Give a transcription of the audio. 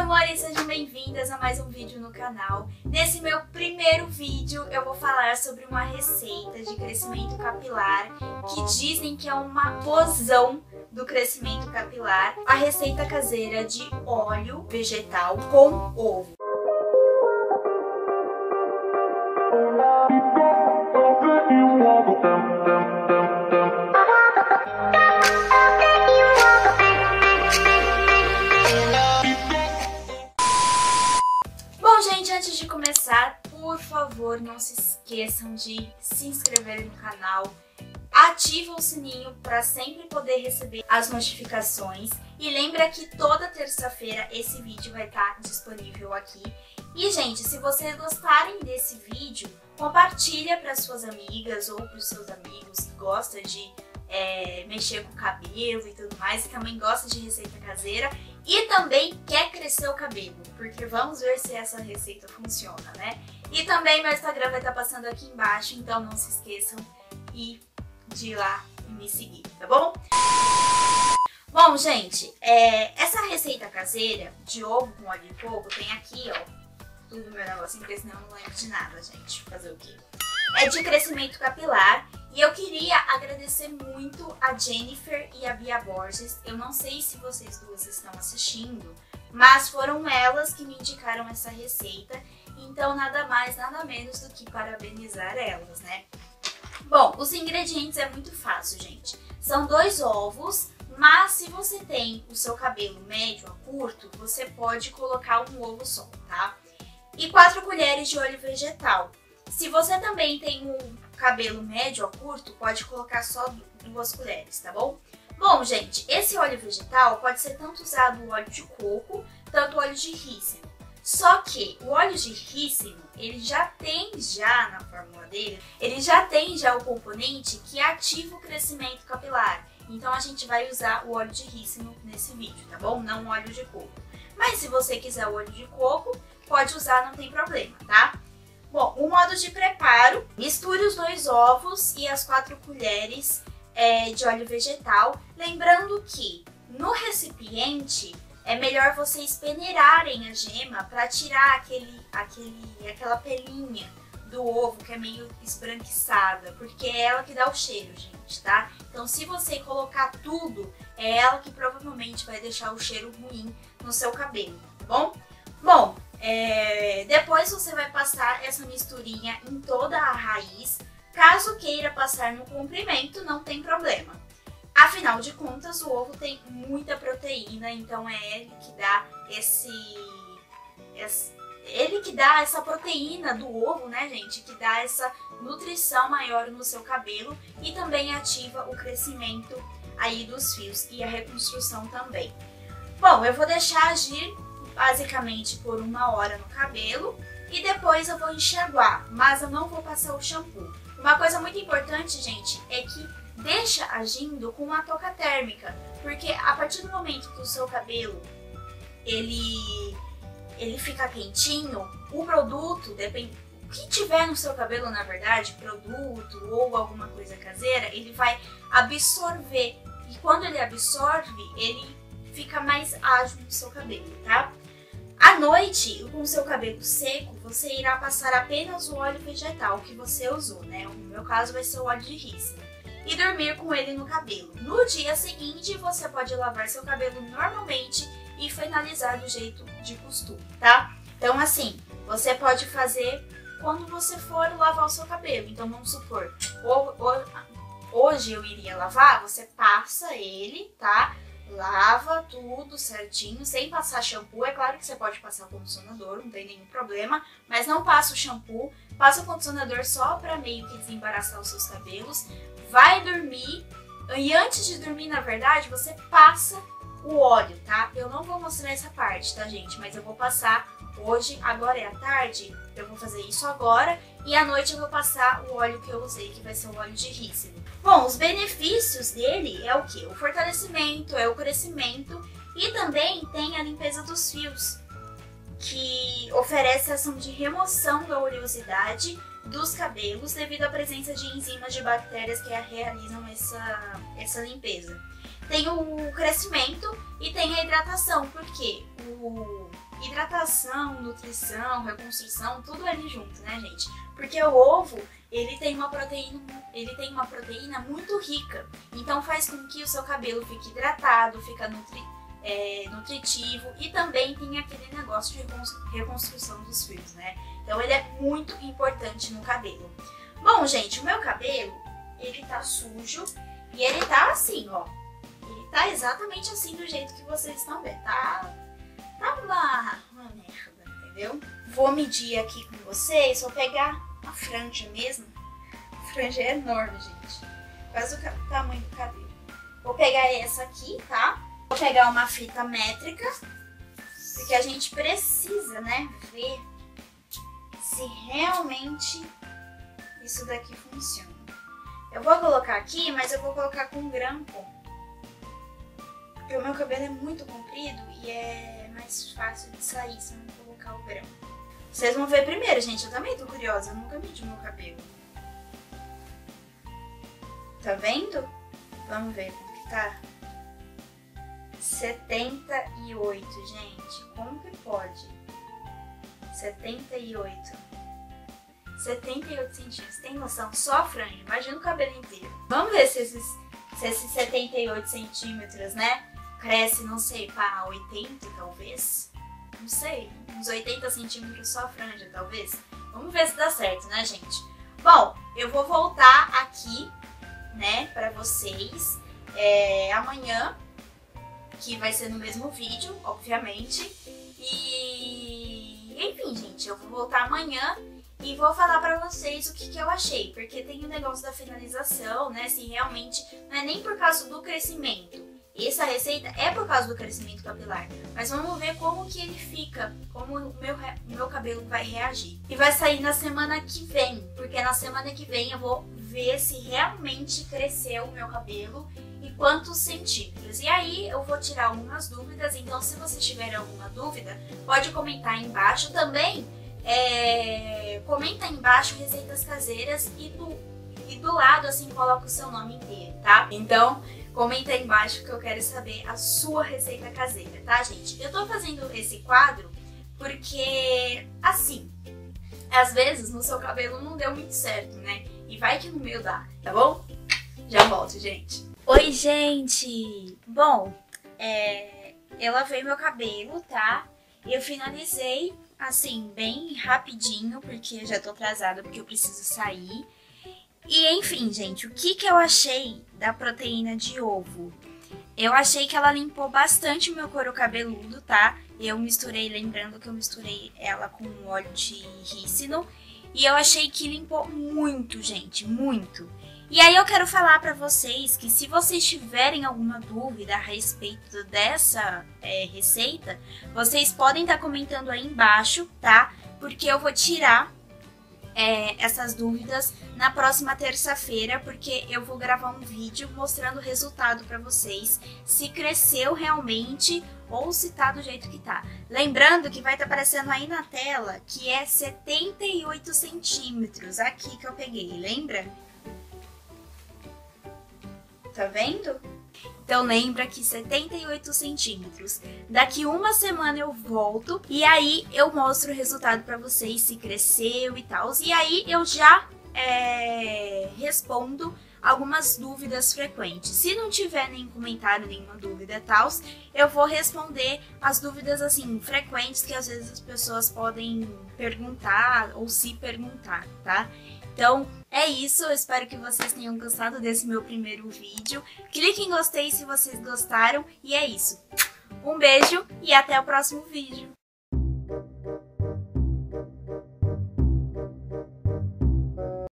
amores, sejam bem-vindas a mais um vídeo no canal. Nesse meu primeiro vídeo eu vou falar sobre uma receita de crescimento capilar que dizem que é uma posão do crescimento capilar, a receita caseira de óleo vegetal com ovo. Favor, não se esqueçam de se inscrever no canal, ativa o sininho para sempre poder receber as notificações e lembra que toda terça-feira esse vídeo vai estar tá disponível aqui. E gente, se vocês gostarem desse vídeo, compartilha para suas amigas ou para os seus amigos que gostam de é, mexer com o cabelo e tudo mais, e também gosta de receita caseira e também quer crescer o cabelo, porque vamos ver se essa receita funciona, né? E também meu Instagram vai estar passando aqui embaixo, então não se esqueçam e de ir lá e me seguir, tá bom? Bom, gente, é, essa receita caseira de ovo com óleo de coco tem aqui, ó, tudo meu negocinho, porque senão eu não lembro de nada, gente. Fazer o quê? É de crescimento capilar e eu queria agradecer muito a Jennifer e a Bia Borges. Eu não sei se vocês duas estão assistindo, mas foram elas que me indicaram essa receita. Então, nada mais, nada menos do que parabenizar elas, né? Bom, os ingredientes é muito fácil, gente. São dois ovos, mas se você tem o seu cabelo médio a curto, você pode colocar um ovo só, tá? E quatro colheres de óleo vegetal. Se você também tem um cabelo médio ou curto, pode colocar só duas colheres, tá bom? Bom, gente, esse óleo vegetal pode ser tanto usado o óleo de coco, tanto óleo de rícino. Só que o óleo de rícino, ele já tem já na fórmula dele, ele já tem já o componente que ativa o crescimento capilar. Então a gente vai usar o óleo de rícino nesse vídeo, tá bom? Não óleo de coco. Mas se você quiser o óleo de coco, pode usar, não tem problema, tá? Bom, o modo de preparo, misture os dois ovos e as quatro colheres é, de óleo vegetal, lembrando que no recipiente é melhor vocês peneirarem a gema para tirar aquele, aquele, aquela pelinha do ovo que é meio esbranquiçada, porque é ela que dá o cheiro, gente, tá? Então se você colocar tudo, é ela que provavelmente vai deixar o cheiro ruim no seu cabelo, tá bom? Bom, é, depois você vai passar essa misturinha em toda a raiz. Caso queira passar no comprimento, não tem problema. De contas, o ovo tem muita proteína, então é ele que dá esse, esse ele que dá essa proteína do ovo, né, gente? Que dá essa nutrição maior no seu cabelo e também ativa o crescimento aí dos fios e a reconstrução também. Bom, eu vou deixar agir basicamente por uma hora no cabelo e depois eu vou enxaguar, mas eu não vou passar o shampoo. Uma coisa muito importante, gente, é que deixa agindo com uma touca térmica, porque a partir do momento que o seu cabelo ele ele fica quentinho, o produto, depende, o que tiver no seu cabelo, na verdade, produto ou alguma coisa caseira, ele vai absorver. E quando ele absorve, ele fica mais ágil no seu cabelo, tá? À noite, com seu cabelo seco, você irá passar apenas o óleo vegetal que você usou, né? No meu caso vai ser o óleo de rícino. E dormir com ele no cabelo. No dia seguinte, você pode lavar seu cabelo normalmente e finalizar do jeito de costume, tá? Então, assim, você pode fazer quando você for lavar o seu cabelo. Então, vamos supor, hoje eu iria lavar, você passa ele, tá? lava tudo certinho, sem passar shampoo. É claro que você pode passar condicionador, não tem nenhum problema, mas não passa o shampoo, passa o condicionador só para meio que desembaraçar os seus cabelos. Vai dormir e antes de dormir, na verdade, você passa o óleo, tá? Eu não vou mostrar essa parte, tá, gente? Mas eu vou passar hoje, agora é a tarde, eu vou fazer isso agora e à noite eu vou passar o óleo que eu usei, que vai ser o óleo de rícino. Bom, os benefícios dele é o que? O fortalecimento, é o crescimento e também tem a limpeza dos fios, que oferece ação de remoção da oleosidade dos cabelos devido à presença de enzimas de bactérias que realizam essa, essa limpeza. Tem o crescimento e tem a hidratação, porque o, hidratação, nutrição, reconstrução, tudo ali junto, né, gente? Porque o ovo, ele tem uma proteína, ele tem uma proteína muito rica, então faz com que o seu cabelo fique hidratado, fica nutri, é, nutritivo e também tem aquele negócio de reconstrução dos fios, né? Então ele é muito importante no cabelo. Bom, gente, o meu cabelo, ele tá sujo e ele tá assim, ó. Ele tá exatamente assim do jeito que vocês estão vendo. Tá, tá uma, uma merda, entendeu? Vou medir aqui com vocês, vou pegar a franja mesmo. A franja é enorme, gente. Quase o tamanho do cabelo. Vou pegar essa aqui, tá? Vou pegar uma fita métrica, porque a gente precisa, né, ver se realmente isso daqui funciona. Eu vou colocar aqui, mas eu vou colocar com grampo. Porque o meu cabelo é muito comprido e é mais fácil de sair se eu não colocar o grampo. Vocês vão ver primeiro, gente. Eu também tô curiosa. Eu nunca medi meu cabelo. Tá vendo? Vamos ver como que tá. 78, gente. Como que pode? 78. 78 centímetros. Tem noção? Só a franja. Imagina o cabelo inteiro. Vamos ver se esses, se esses 78 centímetros, né? Cresce, não sei, para 80 talvez. Não sei. Uns 80 centímetros só a franja, talvez. Vamos ver se dá certo, né, gente? Bom, eu vou voltar aqui, né, pra vocês é, amanhã que vai ser no mesmo vídeo, obviamente. E enfim, gente, eu vou voltar amanhã e vou falar pra vocês o que, que eu achei, porque tem o negócio da finalização, né? Se realmente não é nem por causa do crescimento. Essa receita é por causa do crescimento capilar, mas vamos ver como que ele fica, como o meu, meu cabelo vai reagir. E vai sair na semana que vem, porque na semana que vem eu vou ver se realmente cresceu o meu cabelo quantos centímetros. E aí eu vou tirar algumas dúvidas, então se você tiver alguma dúvida, pode comentar aí embaixo. Também é, comenta aí embaixo receitas caseiras e do, e do lado assim coloca o seu nome inteiro, tá? Então comenta aí embaixo que eu quero saber a sua receita caseira, tá gente? Eu tô fazendo esse quadro porque, assim, às vezes no seu cabelo não deu muito certo, né? E vai que no meu dá, tá bom? Já volto, gente. Oi, gente! Bom, é, eu lavei meu cabelo, tá? Eu finalizei, assim, bem rapidinho, porque já tô atrasada, porque eu preciso sair. E enfim, gente, o que, que eu achei da proteína de ovo? Eu achei que ela limpou bastante o meu couro cabeludo, tá? Eu misturei, lembrando que eu misturei ela com óleo de rícino. E eu achei que limpou muito, gente, muito. E aí eu quero falar para vocês que se vocês tiverem alguma dúvida a respeito dessa é, receita, vocês podem estar tá comentando aí embaixo, tá? Porque eu vou tirar é, essas dúvidas na próxima terça-feira, porque eu vou gravar um vídeo mostrando o resultado para vocês, se cresceu realmente ou se tá do jeito que tá. Lembrando que vai estar tá aparecendo aí na tela que é 78 centímetros, aqui que eu peguei, lembra? Tá vendo? Então lembra que 78 centímetros. Daqui uma semana eu volto e aí eu mostro o resultado para vocês, se cresceu e tal. E aí eu já é, respondo algumas dúvidas frequentes. Se não tiver nenhum comentário, nenhuma dúvida tal, eu vou responder as dúvidas assim frequentes que às vezes as pessoas podem perguntar ou se perguntar, tá? Então, é isso, eu espero que vocês tenham gostado desse meu primeiro vídeo. Clique em gostei se vocês gostaram e é isso. Um beijo e até o próximo vídeo.